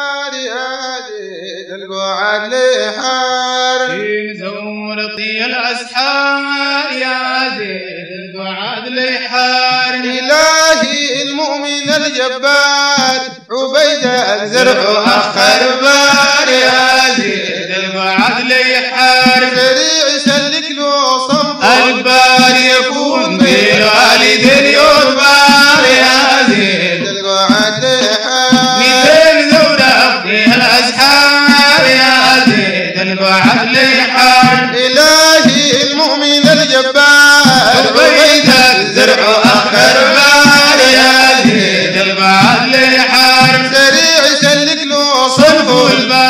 هادي هادي تلقى لحار الأسحار يا زيد القعد إلهي المؤمن الجبار عبيد الزرع أخربار الحرب سريع يسلك له صنف والباب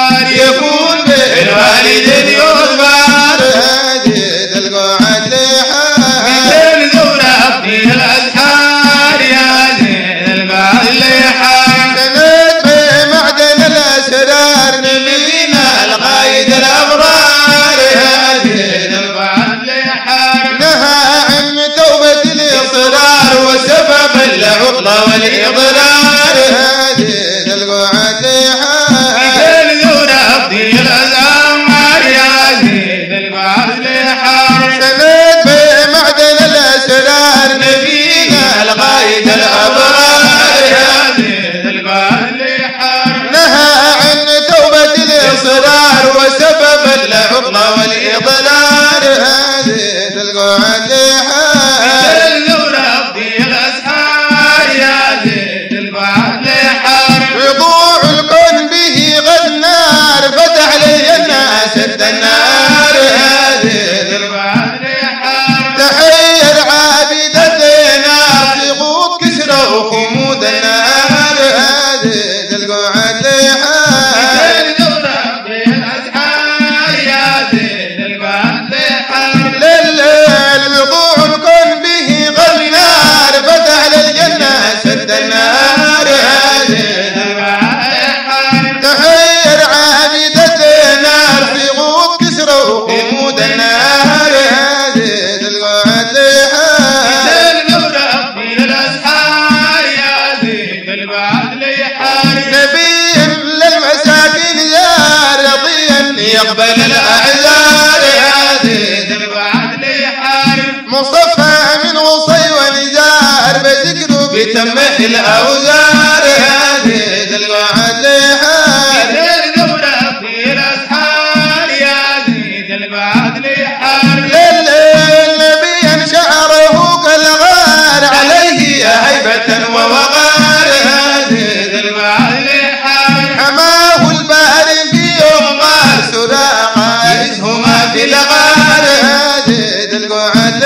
يقبل الأعذار عزيز بعد لي حارب مصفى من وصي ونزار بذكره بتمحي الأوزار عزيز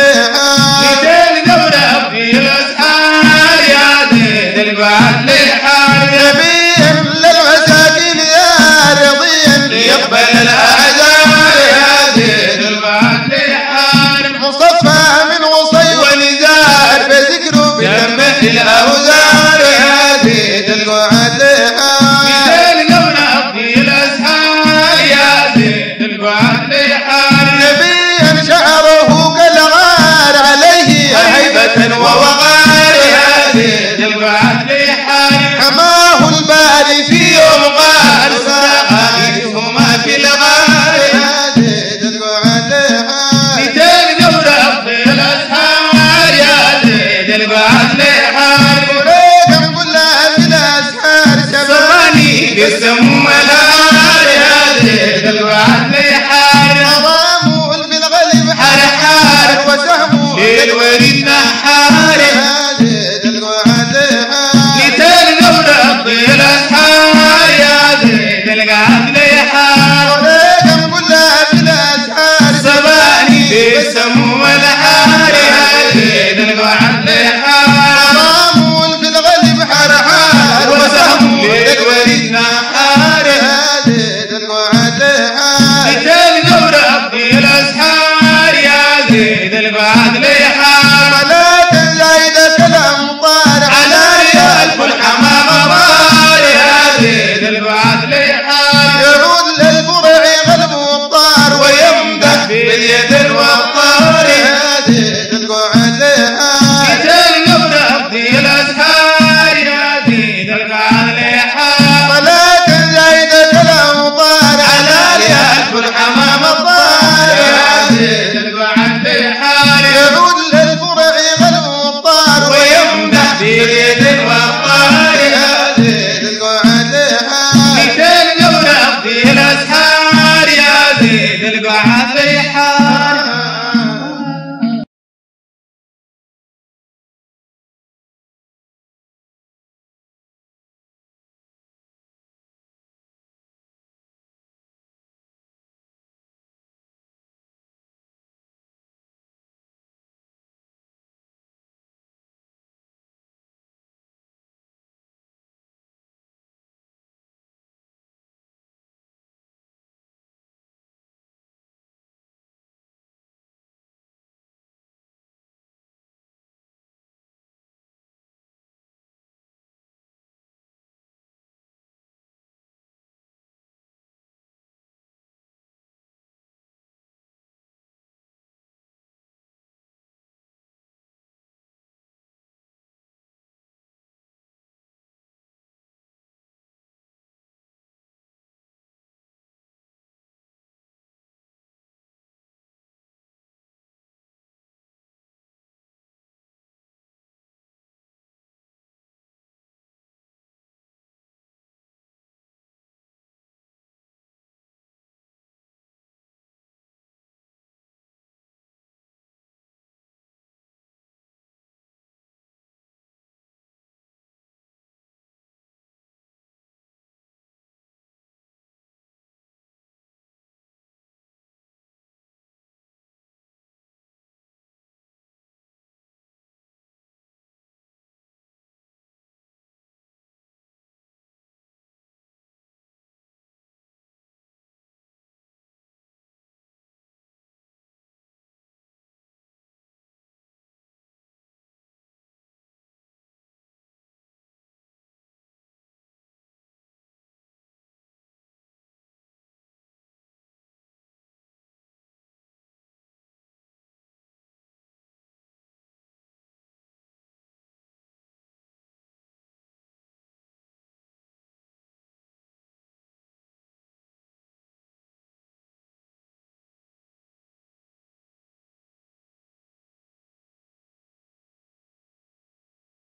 إليها